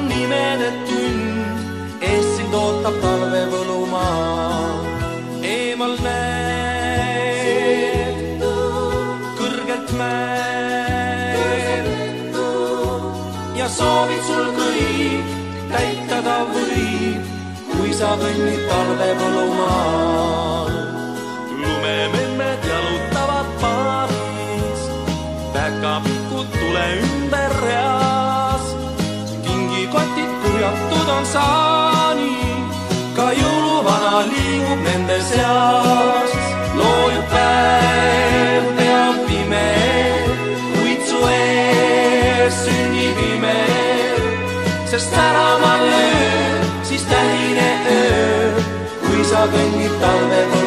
on imede tund, ees sind ootab talvevõlumaa. eemal näed kõrgelt mäed ja soovid sul kõik täitada võib, kui sa kõnnid talvevõlumaal. lumememmed jalutavad paaris, päkapikud tule ümber reas. Kurjatud on saani, ka jõuluvana liigub nende seas. loojub päev peab pime, kuid su ees sünnib ime sest särama lööb siis tähine öö, kui sa kõnnid talvepõllumaal.